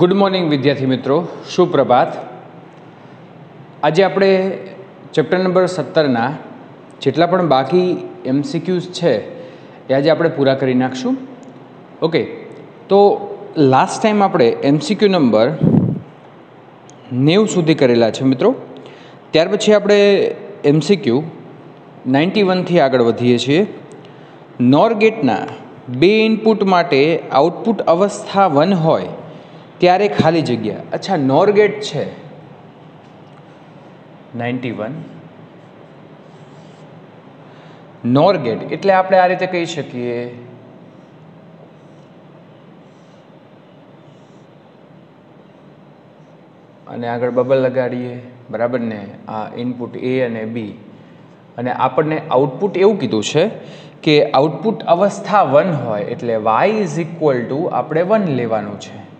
Good morning વિદ્યાર્થી મિત્રો. સુપ્રભાત. આજે આપણે ચેપ્ટર નંબર સત્તરના જેટલા પણ બાકી એમસીક્યુઝ છે, એ આજે આપણે પૂરા કરી નાખશું. ઓકે તો લાસ્ટ ટાઈમ આપણે એમસીક્યુ નંબર નેવ સુધી કરેલા છે મિત્રો. ત્યાર પછી આપણે એમસીક્યુ નાઇન્ટી વનથી આગળ વધીએ છીએ. નોર ગેટના બે ઇનપુટ માટે આઉટપુટ અવસ્થા વન હોય ત્યારે ખાલી જગ્યા. અચ્છા નોર્ગેટ છે. Ninety one. નોરગેટ એટલે આપણે આ રીતે કહી શકીએ. અને આગળ બબલ લગાડીએ. બરાબર ને? આ ઇનપુટ એ અને બી અને આપણને આઉટપુટ એવું કીધું છે કે આઉટપુટ અવસ્થા વન હોય એટલે વાય ઇઝ ઇક્વલ ટુ આપણે વન લેવાનું છે.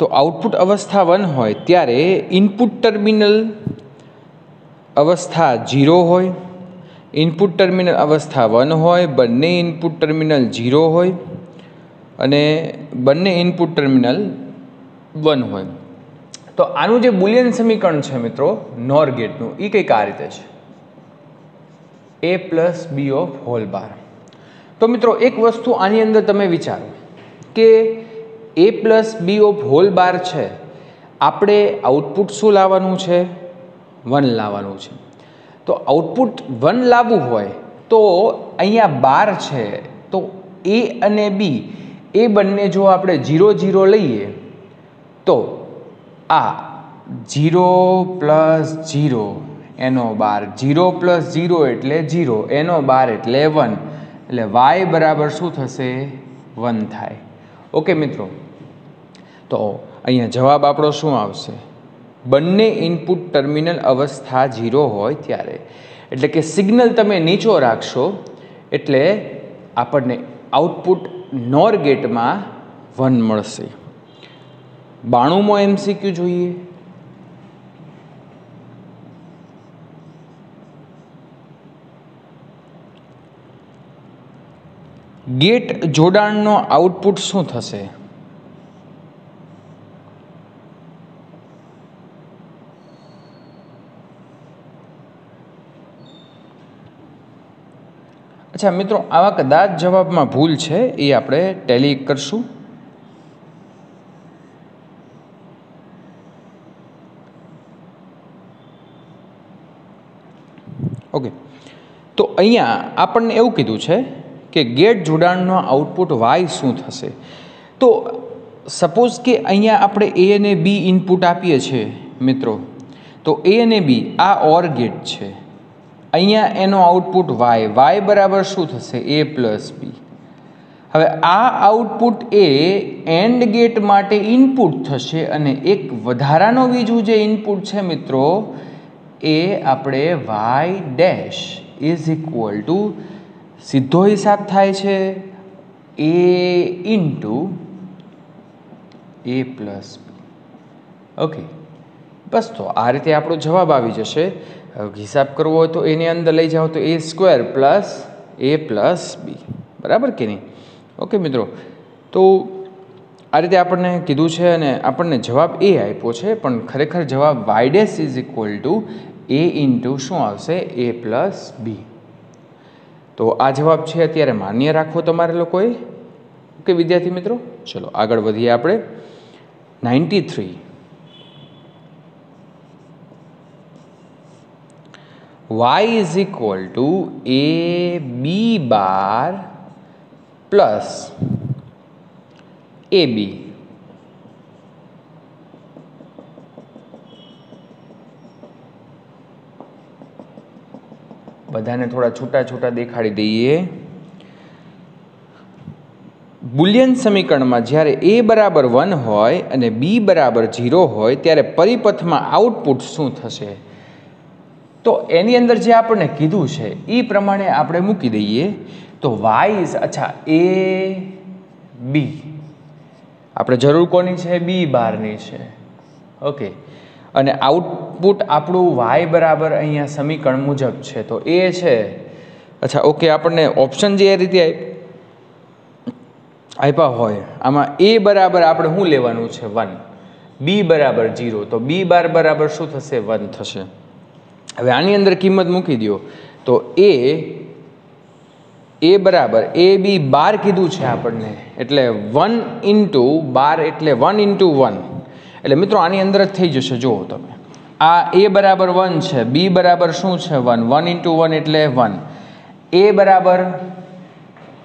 તો આઉટપુટ અવસ્થા વન હોય ત્યારે ઇનપુટ ટર્મિનલ અવસ્થા જીરો હોય, ઇનપુટ ટર્મિનલ અવસ્થા વન હોય, બંને ઇનપુટ ટર્મિનલ ઝીરો હોય અને બંને ઇનપુટ ટર્મિનલ વન હોય. તો આનું જે બુલિયન સમીકરણ છે મિત્રો, નોર ગેટનું એ કંઈક આ રીતે છે. A plus B of whole bar તો મિત્રો, એક વસ્તુ આની અંદર તમે વિચારો કે A plus B of whole bar છે. આપણે આઉટપુટ શું લાવવાનું છે? વન લાવવાનું છે. તો આઉટપુટ વન લાવવું હોય તો અહીંયા બાર છે. તો એ અને બી એ બંને જો આપણે જીરો જીરો લઈએ, તો આ જીરો પ્લસ જીરો એનો બાર જીરો પ્લસ જીરો એટલે જીરો એનો બાર એટલે વન એટલે વાય બરાબર શું થશે? વન થાય. ઓકે મિત્રો. તો અહીંયા જવાબ આપણો શું આવશે? બંને ઇનપુટ ટર્મિનલ અવસ્થા ઝીરો હોય ત્યારે. એટલે કે સિગ્નલ તમે નીચો રાખશો, એટલે આપણને આઉટપુટ નોર ગેટમાં વન મળશે. બાણુંમાં એમસીક્યુ જોઈએ. ગેટ જોડાણનો આઉટપુટ શું થશે? અચ્છા, મિત્રો, આવા કદાચ જવાબમાં ભૂલ છે, એ આપણે ટેલી કરશું. ઓકે. તો અહીંયા આપણને એવું કીધું છે કે ગેટ જોડાણનો આઉટપુટ વાય શું થશે? તો સપોઝ કે અહીંયા આપણે એ અને બી ઇનપુટ આપીએ છીએ, મિત્રો. તો એ અને બી, આ ઓર ગેટ છે. અહીંયા એનો આઉટપુટ વાય વાય બરાબર શું થશે? એ પ્લસ બી હવે આ આઉટપુટ એ એન્ડ ગેટ માટે ઇનપુટ થશે અને એક વધારાનો બીજું જે ઇનપુટ છે મિત્રો, એ આપણે Y dash is equal to સીધો હિસાબ થાય છે A into A plus okay બસ તો આ રીતે આપણો જવાબ આવી જશે. હિસાબ કરવો હોય તો એની અંદર લઈ જાઓ તો A square plus A plus B. બરાબર કે નહીં? ઓકે મિત્રો. તો આ રીતે આપણને કીધું છે અને આપણને જવાબ એ આપ્યો છે, પણ ખરેખર જવાબ Y dash is equal to A into શું આવશે? એ પ્લસ બી તો આ જવાબ છે અત્યારે માન્ય રાખવો તમારે લોકોએ. ઓકે વિદ્યાર્થી મિત્રો? ચલો આગળ વધીએ આપણે. Ninety three Y is equal to A B bar plus A B બધાને થોડા છૂટા છૂટા દેખાડી દઈએ. બુલિયન સમીકરણમાં જ્યારે એ બરાબર વન હોય અને બી બરાબર ઝીરો હોય, ત્યારે પરિપથમાં આઉટપુટ શું થશે? તો એની અંદર જે આપણને કીધું છે એ પ્રમાણે આપણે મૂકી દઈએ તો વાય ઇઝ અચ્છા એ બી આપણે જરૂર કોની છે? બી બારની છે. ઓકે અને આઉટપુટ આપણું વાય બરાબર અહીંયા સમીકરણ મુજબ છે. તો એ છે. અચ્છા ઓકે આપણને ઓપ્શન જે એ રીતે આપ્યા હોય. આમાં એ બરાબર આપણે શું લેવાનું છે? વન બી બરાબર જીરો તો બી બાર બરાબર શું થશે? વન થશે. હવે આની અંદર કિંમત મૂકી દો તો એ એ બરાબર એ બી બાર કીધું છે આપણને. એટલે વન ઇન્ટુ બાર એટલે વન ઇન્ટુ વન એટલે મિત્રો, આની અંદર જ થઈ જશે. જુઓ તમે. આ એ બરાબર વન છે બી બરાબર શું છે વન વન ઇન્ટુ વન એટલે વન એ બરાબર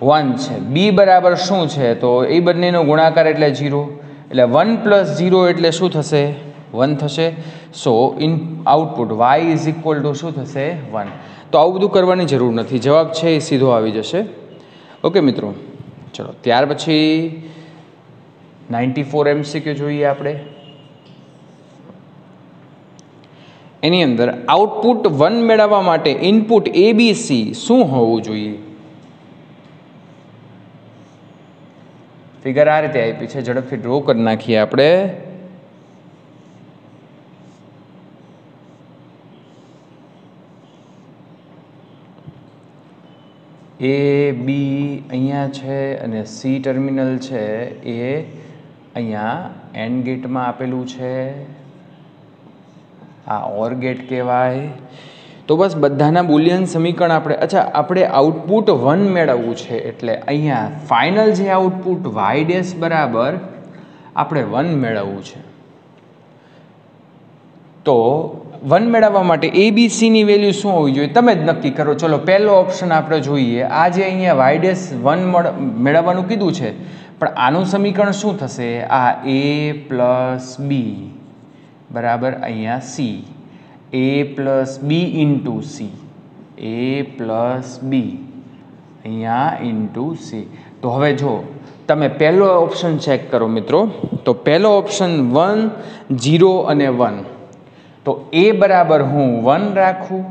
વન છે. બી બરાબર શું છે? તો એ બંનેનો ગુણાકાર એટલે ઝીરો એટલે વન પ્લસ જીરો એટલે શું થશે? વન થશે. So in output Y is equal to શું થશે? વન તો આવું બધું કરવાની જરૂર નથી. જવાબ છે એ સીધો આવી જશે. ઓકે મિત્રો. ચલો, ત્યાર પછી નાઇન્ટી ફોર એમસીક્યુ જોઈએ આપણે. એની અંદર આઉટપુટ વન મેળવવા માટે ઇનપુટ એ બી સી શું હોવું જોઈએ? ફિગર આ રીતે આપી છે. ઝડપથી ડ્રો કરી નાખીએ આપણે. એ, બી અહીંયા છે અને સી ટર્મિનલ છે એ અહીંયા એન્ડ ગેટમાં આપેલું છે. આ ઓર ગેટ કહેવાય. તો બસ બધાના બુલિયન સમીકરણ આપણે, અચ્છા, આપણે આઉટપુટ વન મેળવવું છે એટલે અહીંયા ફાઇનલ જે આઉટપુટ વાય ડેસ બરાબર આપણે વન મેળવવું છે. તો વન મેળવવા માટે એ બી સીની વેલ્યુ શું હોવી જોઈએ તમે જ નક્કી કરો. ચલો, પહેલો ઓપ્શન આપણે જોઈએ. આ જે અહીંયા વાયડેસ વન મેળવવાનું કીધું છે. પણ આનું સમીકરણ શું થશે? આ એ પ્લસ બી બરાબર? અહીંયા C A plus B into C A plus B અહીંયા ઇન્ટુ સી તો હવે જો, તમે પહેલો ઓપ્શન ચેક કરો મિત્રો. તો પહેલો ઓપ્શન વન જીરો અને વન તો એ બરાબર હું વન રાખું,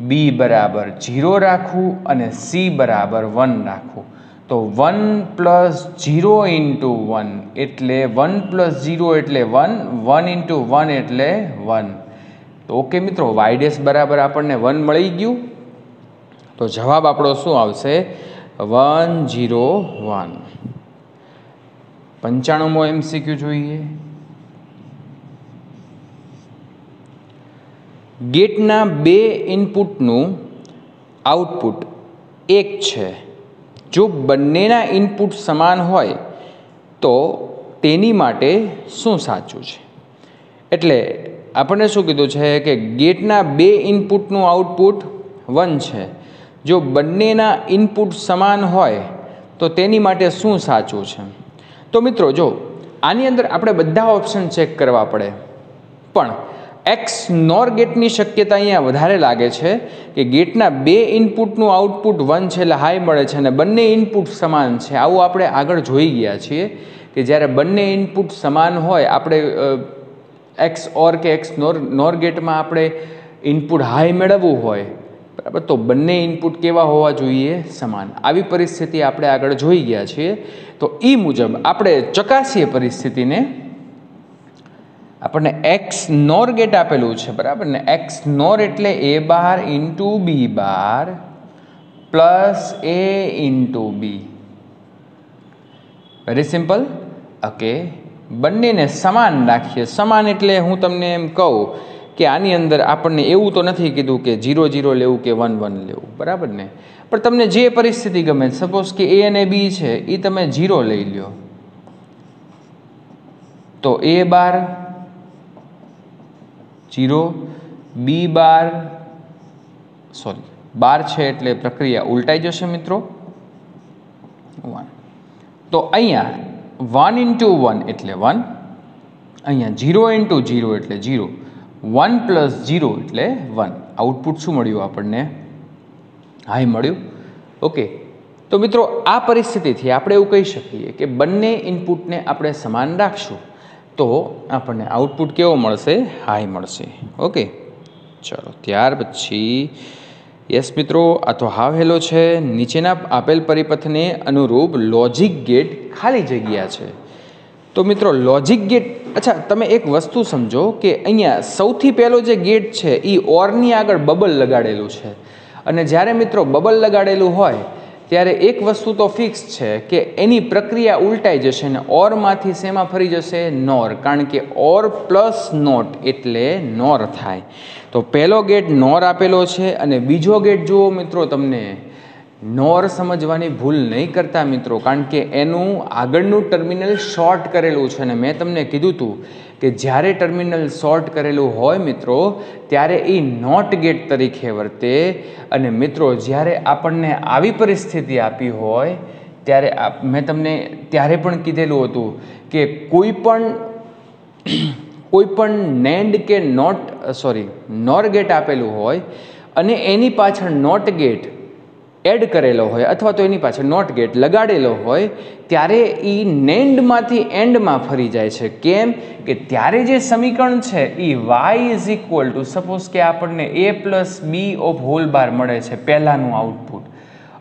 બી બરાબર જીરો રાખું અને સી બરાબર વન રાખું. તો one plus zero into one એટલે વન પ્લસ જીરો એટલે વન વન ઇન્ટુ વન એટલે વન. તો ઓકે મિત્રો વાયડેસ બરાબર આપણને વન મળી ગયું. તો જવાબ આપણો શું આવશે? One zero one. પંચાણુંમો એમસીક્યુ જોઈએ? ગેટના બે ઇનપુટનું આઉટપુટ એક છે. જો બંનેના ઇનપુટ સમાન હોય, તો તેની માટે શું સાચું છે? એટલે આપણને શું કીધું છે કે ગેટના બે ઇનપુટનું આઉટપુટ વન છે. જો બંનેના ઇનપુટ સમાન હોય, તો તેની માટે શું સાચું છે? તો મિત્રો, જો આની અંદર આપણે બધા ઓપ્શન ચેક કરવા પડે. પણ એક્સ નોર ગેટની શક્યતા અહીંયા વધારે લાગે છે કે ગેટના બે ઇનપુટનું આઉટપુટ વન છે એટલે હાઈ મળે છે અને બંને ઇનપુટ સમાન છે. આવું આપણે આગળ જોઈ ગયા છીએ કે જ્યારે બંને ઇનપુટ સમાન હોય, આપણે એક્સ ઓર કે એક્સ નોર નોર ગેટમાં આપણે ઇનપુટ હાઈ મેળવવું હોય, બરાબર? તો બંને ઇનપુટ કેવા હોવા જોઈએ? સમાન. આવી પરિસ્થિતિ આપણે આગળ જોઈ ગયા છીએ. તો એ મુજબ આપણે ચકાસીએ પરિસ્થિતિને આપણને એક્સ નોર ગેટ આપેલું છે, બરાબર ને? એક્સ નોર એટલે A bar into B bar plus A into B very simple okay બંનેને સમાન રાખીએ. સમાન એટલે હું તમને એમ કહું કે આની અંદર આપણને એવું તો નથી કીધું કે જીરો જીરો લેવું કે વન વન લેવું, બરાબર ને? પણ તમને જે પરિસ્થિતિ ગમે સપોઝ કે એ અને બી છે એ તમે જીરો લઈ લ્યો. તો એ બાર જીરો, બી બાર, સોરી, બાર છે એટલે પ્રક્રિયા ઉલટાઈ જશે મિત્રો. વન તો અહીંયા વન ઇન્ટુ વન એટલે વન અહીંયા જીરો ઇન્ટુ જીરો એટલે જીરો. વન પ્લસ જીરો એટલે વન આઉટપુટ શું મળ્યું આપણને? હાઈ મળ્યું. ઓકે તો મિત્રો, આ પરિસ્થિતિથી આપણે એવું કહી શકીએ કે બંને ઇનપુટને આપણે સમાન રાખશું. તો આપણને આઉટપુટ કેવો મળશે? હાઈ મળશે. ઓકે ચલો, ત્યાર પછી યસ મિત્રો, આ તો હાવ હેલો છે. નીચેના આપેલ પરિપથને અનુરૂપ લોજિક ગેટ ખાલી જગ્યા છે. તો મિત્રો લોજિક ગેટ અચ્છા, તમે એક વસ્તુ સમજો કે અહીંયા સૌથી પહેલો જે ગેટ છે એ ઓરની આગળ બબલ લગાડેલું છે. અને જ્યારે મિત્રો બબલ લગાડેલું હોય ત્યારે એક વસ્તુ તો ફિક્સ છે કે એની પ્રક્રિયા ઉલટાઈ જશે ને ઓરમાંથી શેમાં ફરી જશે? નોર. કારણ કે ઓર પ્લસ નોટ એટલે નોર થાય. તો પહેલો ગેટ નોર આપેલો છે અને બીજો ગેટ જુઓ મિત્રો તમને. નોર સમજવાની ભૂલ નહીં કરતા મિત્રો, કારણ કે એનું આગળનું ટર્મિનલ શોર્ટ કરેલું છે અને મેં તમને કીધું હતું કે જ્યારે ટર્મિનલ શોર્ટ કરેલું હોય મિત્રો, ત્યારે એ નોટ ગેટ તરીકે વર્તે અને મિત્રો, જ્યારે આપણને આવી પરિસ્થિતિ આપી હોય, ત્યારે મેં તમને ત્યારે પણ કીધેલું હતું કે કોઈ પણ કોઈ પણ નેન્ડ કે નોટ સોરી નોર ગેટ આપેલું હોય અને એની પાછળ નોટ ગેટ એડ કરેલો હોય અથવા તો એની પાછળ નોટ ગેટ લગાડેલો હોય, ત્યારે એ નેન્ડમાંથી એન્ડમાં ફરી જાય છે. કેમ? કે ત્યારે જે સમીકરણ છે એ Y is equal to suppose કે આપણને A plus B of whole bar મળે છે, પહેલાંનું આઉટપુટ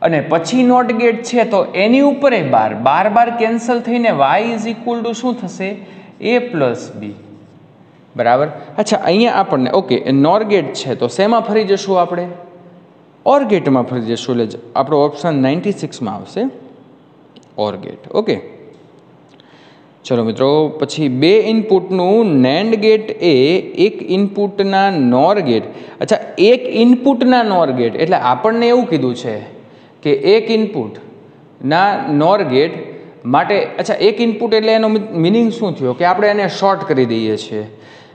અને પછી નોટ ગેટ છે, તો એની ઉપર A bar bar bar cancel થઈને વાય ઇઝ ઇક્વલ ટુ શું થશે? એ પ્લસ બી બરાબર? અચ્છા, અહીંયા આપણને ઓકે નોર ગેટ છે, તો શેમાં ફરી જશું આપણે? ઓર ગેટમાં ફરી જશું એટલે આપણો ઓપ્શન નાઇન્ટી સિક્સમાં આવશે. ઓર ગેટ ઓકે ચલો મિત્રો, પછી બે ઇનપુટનું નેન્ડ ગેટ એ એક ઇનપુટના નોર ગેટ અચ્છા, એક ઇનપુટના નોર ગેટ એટલે આપણને એવું કીધું છે કે એક ઇનપુટ ના નોર ગેટ માટે, અચ્છા, એક ઇનપુટ એટલે એનો મિનિંગ શું થયો? કે આપણે એને શોર્ટ કરી દઈએ છીએ.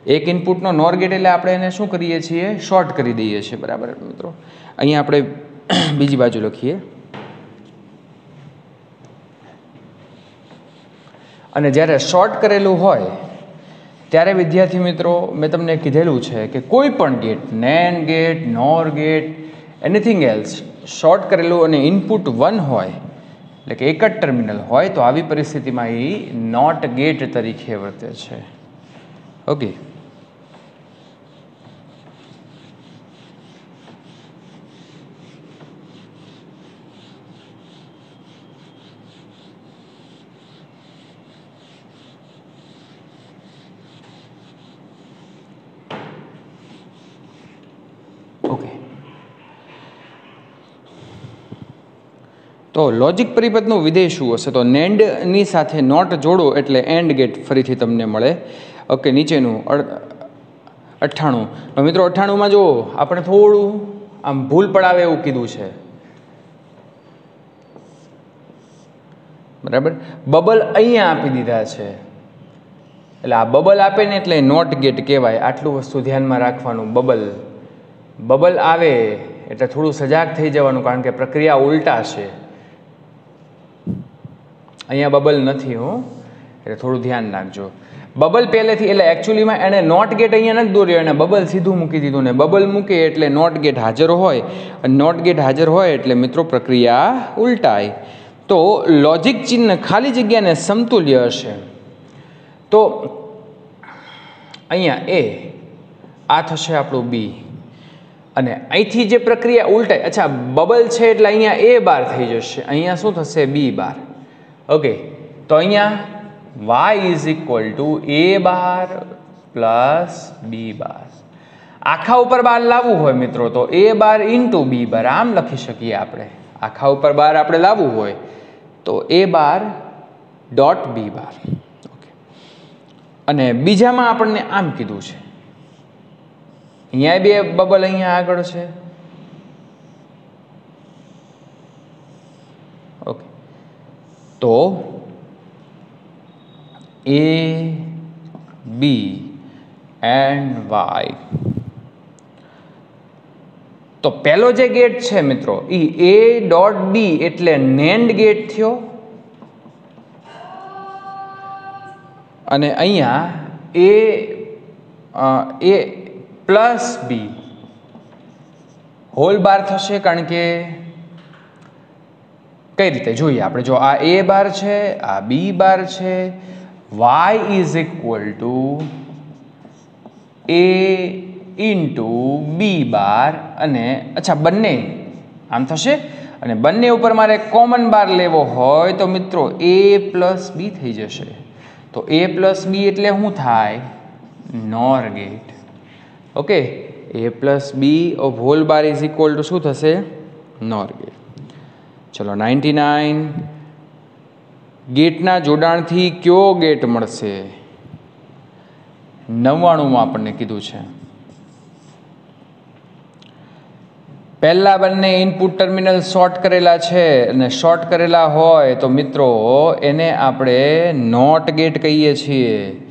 એક ઇનપુટનો નોર ગેટ એટલે આપણે એને શું કરીએ છીએ? શોર્ટ કરી દઈએ છીએ. બરાબર મિત્રો? અહીંયા આપણે બીજી બાજુ લખીએ. અને જ્યારે શોર્ટ કરેલું હોય, ત્યારે વિદ્યાર્થી મિત્રો, મેં તમને કીધેલું છે કે કોઈ પણ gate NAND gate NOR gate anything else short કરેલું અને ઇનપુટ વન હોય, એટલે કે એક જ ટર્મિનલ હોય, તો આવી પરિસ્થિતિમાં એ નોટ ગેટ તરીકે વર્તે છે. ઓકે તો લોજિક પરિપથનું વિધેય શું હશે? તો નેન્ડની સાથે નોટ જોડો એટલે એન્ડ ગેટ ફરીથી તમને મળે. ઓકે નીચેનું અઠ્ઠાણું. મિત્રો, અઠ્ઠાણુંમાં જુઓ, આપણે થોડું આમ ભૂલ પડાવે એવું કીધું છે. બરાબર? બબલ અહીંયા આપી દીધા છે. એટલે આ બબલ આપે ને એટલે નોટ ગેટ કહેવાય. આટલું વસ્તુ ધ્યાનમાં રાખવાનું, બબલ. બબલ આવે એટલે થોડું સજાગ થઈ જવાનું, કારણ કે પ્રક્રિયા ઉલટા છે. અહીંયા બબલ નથી હું. એટલે થોડું ધ્યાન રાખજો. બબલ પહેલેથી, એટલે એકચ્યુઅલીમાં એણે નોટ ગેટ અહીંયા નથી દોર્યો. એને બબલ સીધું મૂકી દીધું ને બબલ મૂકે એટલે નોટ ગેટ હાજર હોય. અને નોટ ગેટ હાજર હોય એટલે મિત્રો પ્રક્રિયા ઉલટાય. તો લોજિક ચિહ્ન ખાલી જગ્યાને સમતુલ્ય હશે. તો અહીંયા એ, આ થશે આપણું બી. અને અહીંથી જે પ્રક્રિયા ઉલટાય, અચ્છા, બબલ છે એટલે અહીંયા એ બાર થઈ જશે. અહીંયા શું થશે? B bar. ઓકે. તો અહીંયા Y is equal to A bar plus B bar આખા ઉપર બાર લાવવું હોય મિત્રો, તો એ બાર ઇન્ટુ બી બાર આમ લખી શકીએ આપણે. આખા ઉપર બાર આપણે લાવવું હોય, તો એ બાર ડોટ બી બાર ઓકે. અને બીજામાં આપણને આમ કીધું છે. અહીંયા બે બબલ અહીંયા આગળ છે. તો એ બી એન્ડ વાય તો પહેલો જે ગેટ છે મિત્રો એ એ ડોટ બી એટલે નેન્ડ ગેટ થયો. અને અહીંયા એ એ પ્લસ બી હોલ બાર થશે કારણ કે કઈ રીતે? જોઈએ આપણે. જો આ એ બાર છે, આ બી બાર છે Y is equal to A into B bar અને અચ્છા, બંને. આમ થશે? અને બંને ઉપર મારે કોમન બાર લેવો હોય તો મિત્રો એ પ્લસ બી થઈ જશે. તો એ પ્લસ બી એટલે શું થાય? NOR gate okay A plus B of whole bar is equal to શું થશે? નોર ગેટ ચલો નાઇન્ટી નાઇન. ગેટના જોડાણથી કયો ગેટ મળશે? નવ્વાણુંમાં આપણને કીધું છે. પહેલાં બંને ઇનપુટ ટર્મિનલ શોર્ટ કરેલા છે અને શોર્ટ કરેલા હોય તો મિત્રો, એને આપણે નોટ ગેટ કહીએ છીએ.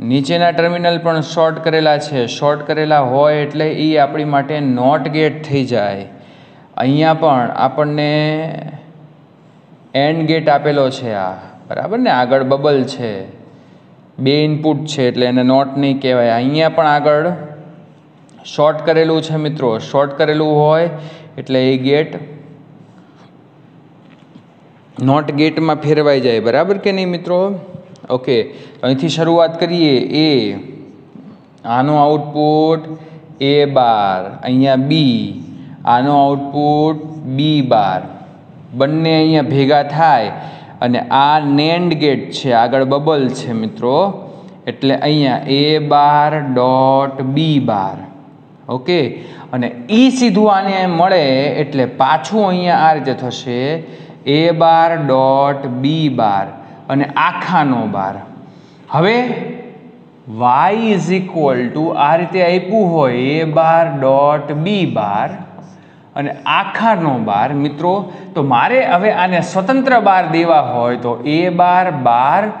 નીચેના ટર્મિનલ પણ શોર્ટ કરેલા છે. શોર્ટ કરેલા હોય એટલે એ આપણી માટે નોટ ગેટ થઈ જાય. અહીંયા પણ આપણને એન્ડ ગેટ આપેલો છે આ. બરાબર ને? આગળ બબલ છે. બે ઇનપુટ છે એટલે એને નોટ નહીં કહેવાય. અહીંયા પણ આગળ શોર્ટ કરેલું છે મિત્રો. શોર્ટ કરેલું હોય એટલે એ ગેટ નોટ ગેટમાં ફેરવાઈ જાય. બરાબર કે નહીં મિત્રો? ઓકે અહીંથી શરૂઆત કરીએ. એ આનું આઉટપુટ એ બાર. અહીંયા બી આનું આઉટપુટ બી બાર. બંને અહીંયા ભેગા થાય અને આ નેન્ડ ગેટ છે, આગળ બબલ છે મિત્રો. એટલે અહીંયા એ બાર ડોટ બી બાર. ઓકે અને ઈ સીધું આને મળે એટલે પાછું અહીંયા આ રીતે થશે. એ બાર ડોટ બી બાર અને આખાનો બાર. હવે વાય ઇઝ ઇક્વલ ટુ આ રીતે આપ્યું હોય એ બાર ડોટ બી બાર. અને આખાનો બાર, મિત્રો, તો મારે હવે આને સ્વતંત્ર બાર દેવા હોય તો એ બાર બાર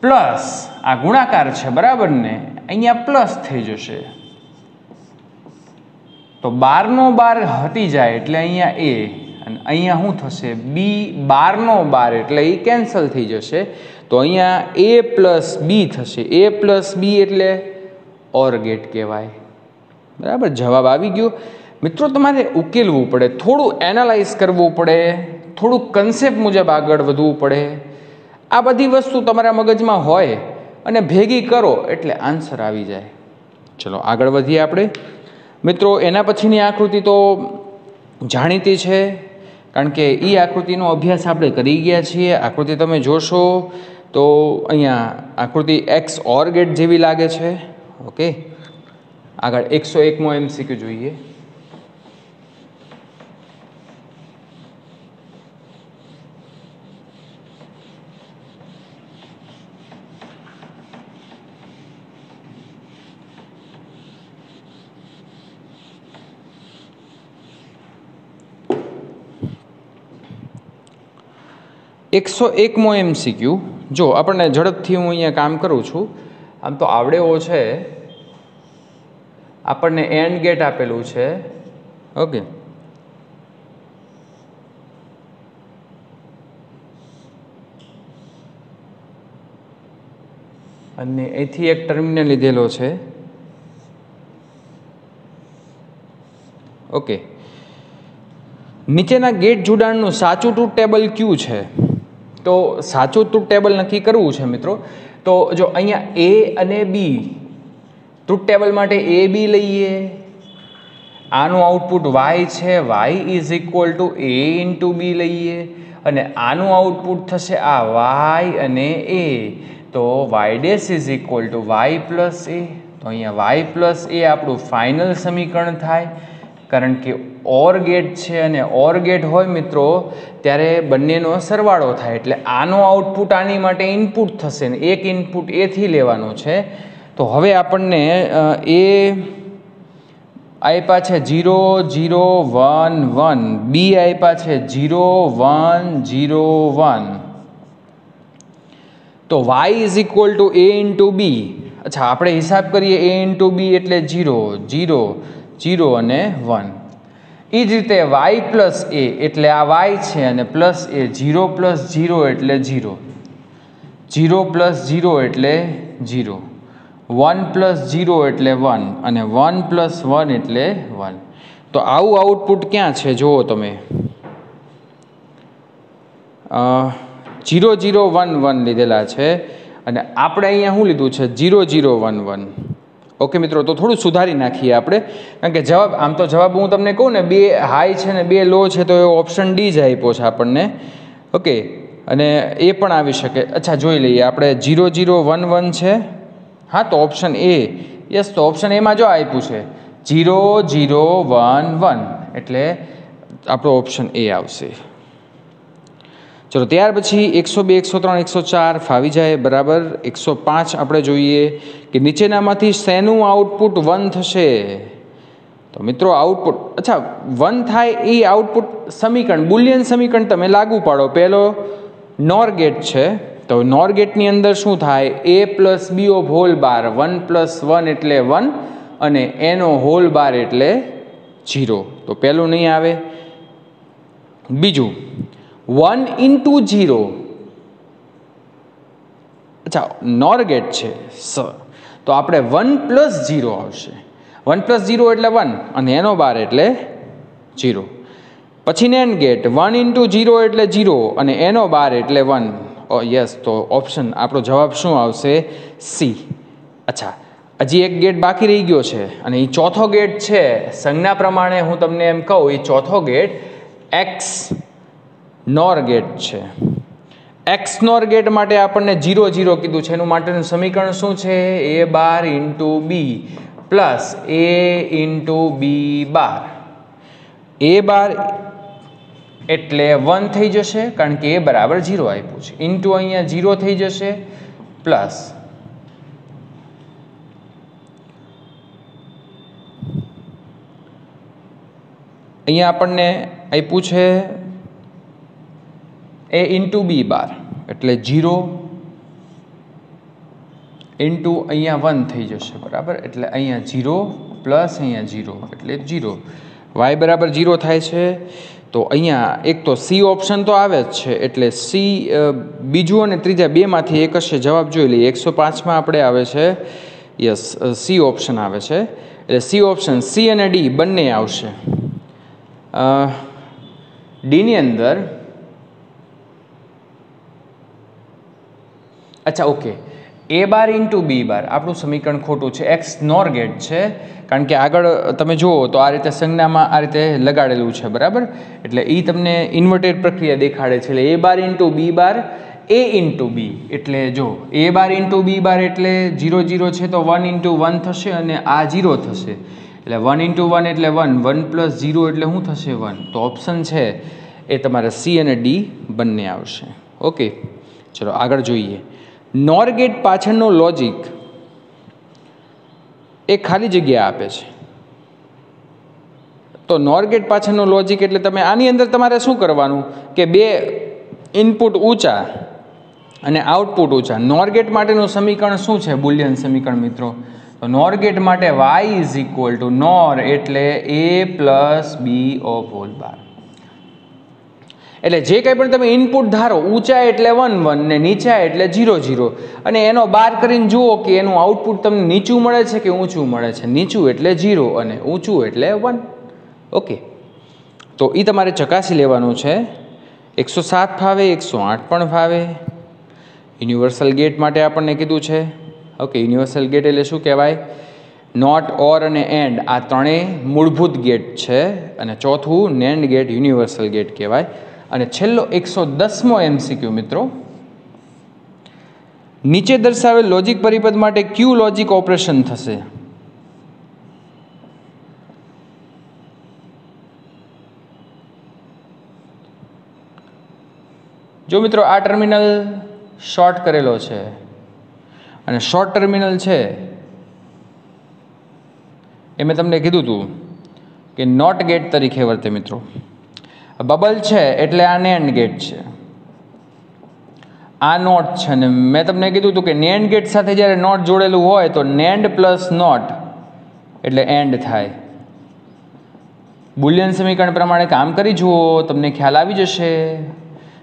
પ્લસ, આ ગુણાકાર છે, બરાબર ને? અહીંયા પ્લસ થઈ જશે. તો બારનો બાર હટી જાય એટલે અહીંયા એ, અને અહીંયા શું થશે? બી બારનો બાર એટલે એ કેન્સલ થઈ જશે. તો અહીંયા એ પ્લસ બી થશે. એ પ્લસ બી એટલે ઓર ગેટ કહેવાય. બરાબર? જવાબ આવી ગયો. મિત્રો, તમારે ઉકેલવું પડે, થોડું એનાલાઇઝ કરવું પડે, થોડું કન્સેપ્ટ મુજબ આગળ વધવું પડે. આ બધી વસ્તુ તમારા મગજમાં હોય અને ભેગી કરો એટલે આન્સર આવી જાય. ચલો, આગળ વધીએ આપણે. મિત્રો, એના પછીની આકૃતિ તો જાણીતી છે, કારણ કે એ આકૃતિનો અભ્યાસ આપણે કરી ગયા છીએ. આકૃતિ તમે જોશો તો અહીંયા આકૃતિ એક્સ ઓર ગેટ જેવી લાગે છે. ઓકે આગળ એકસો એકમો એમસીક્યુ જોઈએ. એકસો એકમો એમસીક્યુ જો, આપણને ઝડપથી હું અહીંયા કામ કરું છું. આમ તો આવડે એવો છે. આપણને એન્ડ ગેટ આપેલું છે. ઓકે. અને અહીંથી એક ટર્મિનલ લીધેલો છે. ઓકે. નીચેના ગેટ જોડાણનું સાચું ટુ ટેબલ ક્યુ છે? તો સાચું ટ્રુથ ટેબલ નક્કી કરવું છે મિત્રો. તો જો અહીંયા એ અને બી ટ્રુથ ટેબલ માટે એ બી લઈએ. આનું આઉટપુટ વાય છે. Y is equal to A into B લઈએ. અને આનું આઉટપુટ થશે આ વાય અને એ તો Y dash is equal to Y plus A તો અહીંયા વાય પ્લસ એ આપણું ફાઇનલ સમીકરણ થાય. કારણ કે ઓર ગેટ છે અને ઓર ગેટ હોય મિત્રો, ત્યારે બંનેનો સરવાળો થાય. એટલે આનો આઉટપુટ આની માટે ઇનપુટ થશે ને એક ઇનપુટ એથી લેવાનો છે. તો હવે આપણને એ આપ્યા છે zero zero one one B આપ્યા છે જીરો વન જીરો વન તો Y is equal to A into B અચ્છા, આપણે હિસાબ કરીએ એ ઇન્ટુ બી એટલે જીરો જીરો જીરો અને વન એ જ રીતે વાય પ્લસ એ એટલે આ વાય છે અને plus A zero plus zero એટલે જીરો જીરો પ્લસ જીરો એટલે જીરો વન પ્લસ જીરો એટલે વન અને વન પ્લસ વન એટલે વન તો આવું આઉટપુટ ક્યાં છે? જુઓ તમે. જીરો જીરો વન વન લીધેલા છે. અને આપણે અહીંયા શું લીધું છે? Zero zero one one okay મિત્રો, તો થોડું સુધારી નાખીએ આપણે. કારણ કે જવાબ, આમ તો જવાબ હું તમને કહું ને, બે હાઈ છે ને, બે લો છે, તો એ ઓપ્શન ડી જ આપ્યો છે આપણને. ઓકે, અને એ પણ આવી શકે. અચ્છા, જોઈ લઈએ, આપણે જીરો જીરો વન વન છે. હા, તો ઓપ્શન એ યસ તો ઓપ્શન એમાં જો આપ્યું છે. જીરો જીરો વન વન એટલે આપણો ઓપ્શન એ આવશે. ચલો, ત્યાર પછી એકસો બે, એકસો ત્રણ, એકસો ચાર ફાવી જાય, બરાબર? એકસો પાંચ આપણે જોઈએ કે નીચેનામાંથી શેનું આઉટપુટ વન થશે? તો મિત્રો આઉટપુટ અચ્છા વન થાય એ આઉટપુટ સમીકરણ, બુલિયન સમીકરણ તમે લાગુ પાડો. પહેલો નોર ગેટ છે. તો નોર ગેટની અંદર શું થાય? A plus B of whole bar one plus one એટલે વન અને એનો હોલ બાર એટલે જીરો તો પહેલું નહીં આવે. બીજું વન ઇન્ટુ જીરો અચ્છા, નોર ગેટ છે. સ. તો આપણે વન પ્લસ જીરો આવશે. વન પ્લસ જીરો એટલે વન અને એનો બાર એટલે જીરો પછી NAND gate one into zero એટલે જીરો અને એનો બાર એટલે વન યસ તો ઓપ્શન આપણો જવાબ શું આવશે? સી અચ્છા, હજી એક ગેટ બાકી રહી ગયો છે, અને એ ચોથો ગેટ છે. સંજ્ઞા પ્રમાણે હું તમને એમ કહું એ ચોથો ગેટ એક્સ નોર ગેટ છે. એક્સ નોર ગેટ માટે આપણને જીરો જીરો કીધું છે. એનું માટેનું સમીકરણ શું છે? A bar into B plus A into B bar. A bar એટલે વન થઈ જશે કારણ કે એ બરાબર જીરો આપ્યું છે. ઇન્ટુ અહીંયા જીરો થઈ જશે પ્લસ અહીંયા આપણને આપ્યું છે એ ઇન્ટુ બી બાર એટલે જીરો ઇન્ટુ અહીંયા વન થઈ જશે, બરાબર? એટલે અહીંયા જીરો પ્લસ અહીંયા જીરો એટલે જીરો વાય બરાબર જીરો થાય છે. તો અહીંયા એક તો સી ઓપ્શન તો આવે જ છે, એટલે સી બીજું અને ત્રીજા બેમાંથી એક હશે. જવાબ જોઈ લઈએ. એકસો પાંચમાં આપણે આવે છે. યસ સી ઓપ્શન આવે છે. એટલે સી ઓપ્શન સી અને ડી બંને આવશે. ડીની અંદર અચ્છા ઓકે એ બાર ઇન્ટુ બી બાર આપણું સમીકરણ ખોટું છે. એક્સ નોર ગેટ છે. કારણ કે આગળ તમે જુઓ તો આ રીતે સંજ્ઞામાં આ રીતે લગાડેલું છે, બરાબર? એટલે એ તમને ઇન્વર્ટેડ પ્રક્રિયા દેખાડે છે. એટલે A bar into B bar A into B એટલે જો એ બાર ઇન્ટુ બી બાર એટલે જીરો જીરો છે તો વન ઇન્ટુ વન થશે અને આ જીરો થશે. એટલે વન ઇન્ટુ વન એટલે વન વન પ્લસ ઝીરો એટલે શું થશે? વન તો ઓપ્શન છે એ તમારે સી અને ડી બંને આવશે. ઓકે ચલો, આગળ જોઈએ. નોર ગેટ પાછળનો લોજિક એ ખાલી જગ્યા આપે છે. તો નોર્ગેટ પાછળનો લોજિક એટલે તમે આની અંદર તમારે શું કરવાનું? કે બે ઇનપુટ ઊંચા અને આઉટપુટ ઊંચા. નોર્ગેટ માટેનું સમીકરણ શું છે, બુલિયન સમીકરણ મિત્રો? તો નોરગેટ માટે Y is equal to NOR એટલે A plus B of whole bar એટલે જે કંઈ પણ તમે ઇનપુટ ધારો ઊંચા એટલે વન વન ને નીચા એટલે ઝીરો ઝીરો અને એનો બાર કરીને જુઓ કે એનું આઉટપુટ તમને નીચું મળે છે કે ઊંચું મળે છે? નીચું એટલે ઝીરો અને ઊંચું એટલે વન ઓકે તો એ તમારે ચકાસી લેવાનું છે. એકસો સાત ફાવે, એકસો આઠ પણ ફાવે. યુનિવર્સલ ગેટ માટે આપણને કીધું છે. ઓકે યુનિવર્સલ ગેટ એટલે શું કહેવાય? નોટ ઓર અને એન્ડ આ ત્રણેય મૂળભૂત ગેટ છે. અને ચોથું નેન્ડ ગેટ યુનિવર્સલ ગેટ કહેવાય. અને છેલ્લો એકસો દસમો એમસીક્યુ મિત્રો, નીચે દર્શાવેલ લોજિક પરિપદ માટે ક્યુ લોજિક ઓપરેશન થશે. જો મિત્રો આ ટર્મિનલ શોર્ટ કરેલો છે, અને શોર્ટ ટર્મિનલ છે, એ મેં તમને કીધું હતું કે નોટ ગેટ તરીકે વર્તે મિત્રો. બબલ છે એટલે આ નેન્ડ ગેટ છે. આ નોટ છે ને મેં તમને કીધું હતું કે નેન્ડ ગેટ સાથે જ્યારે નોટ જોડેલું હોય તો નેન્ડ પ્લસ નોટ એટલે એન્ડ થાય. બુલિયન સમીકરણ પ્રમાણે કામ કરી જુઓ, તમને ખ્યાલ આવી જશે.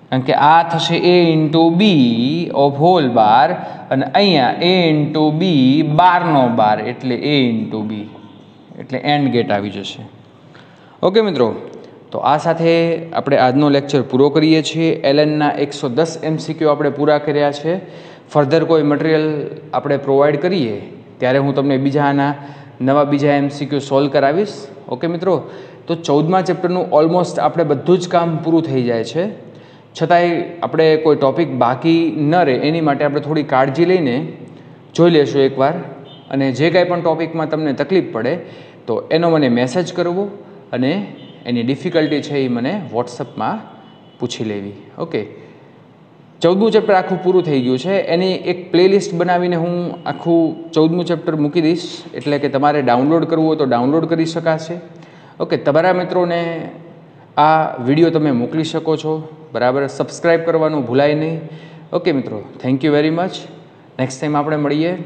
કારણ કે આ થશે A into B of whole bar અને અહીંયા એ ઇન્ટુ બી બારનો બાર એટલે એ ઇન્ટુ બી એટલે એન્ડ ગેટ આવી જશે. ઓકે મિત્રો તો આ સાથે આપણે આજનો લેક્ચર પૂરો કરીએ છીએ. એલએનના એકસો દસ એમસીક્યુ આપણે પૂરા કર્યા છે. ફર્ધર કોઈ મટીરિયલ આપણે પ્રોવાઈડ કરીએ, ત્યારે હું તમને બીજાના નવા બીજા એમસીક્યુ સોલ્વ કરાવીશ. ઓકે મિત્રો? તો ચૌદમા ચેપ્ટરનું ઓલમોસ્ટ આપણે બધું જ કામ પૂરું થઈ જાય છે. છતાંય આપણે કોઈ ટૉપિક બાકી ન રહે, એની માટે આપણે થોડી કાળજી લઈને જોઈ લેશું એકવાર. અને જે કાંઈ પણ ટૉપિકમાં તમને તકલીફ પડે, તો એનો મને મેસેજ કરવો અને એની ડિફિકલ્ટી છે એ મને વોટ્સઅપમાં પૂછી લેવી. ઓકે ચૌદમું ચેપ્ટર આખું પૂરું થઈ ગયું છે. એની એક પ્લેલિસ્ટ બનાવીને હું આખું ચૌદમું ચેપ્ટર મૂકી દઈશ. એટલે કે તમારે ડાઉનલોડ કરવું હોય તો ડાઉનલોડ કરી શકાશે. ઓકે તમારા મિત્રોને આ વીડિયો તમે મોકલી શકો છો. બરાબર? સબસ્ક્રાઈબ કરવાનું ભૂલાય નહીં. ઓકે મિત્રો thank you very much next time આપણે મળીએ.